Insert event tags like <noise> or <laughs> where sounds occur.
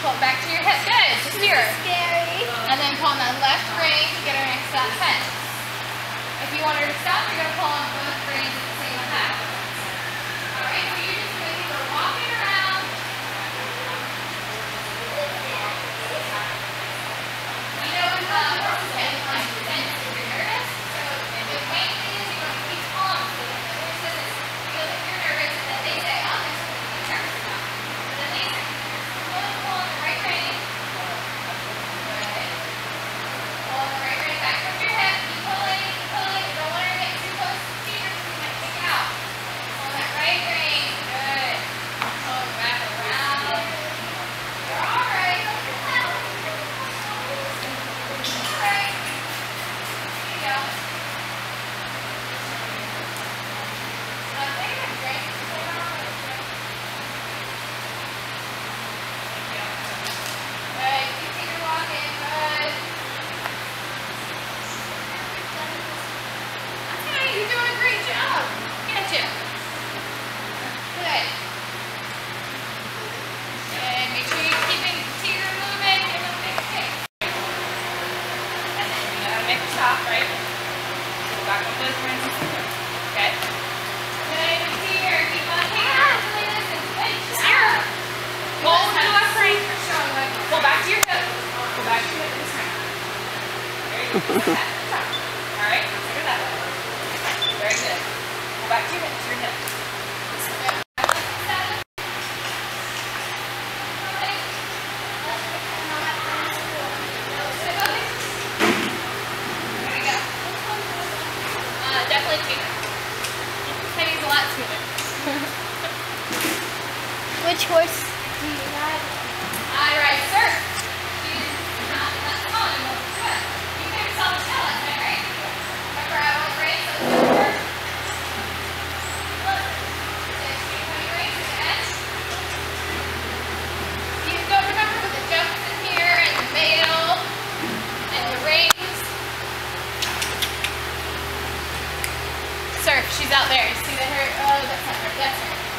Pull back to your hip. Good. Just here. Scary. And then pull on that left ring to get her next to that fence. If you want her to stop, you're going to pull on Go back. Okay? Here. Keep on Good. Hold to left. Go back to your hip. Go back to your hip this time. There you go. Alright, let's go that way. Very good. Go back to your hip. <laughs> Which horse do you ride? I ride She's out there. You see that her? Oh, that's not her. That's her.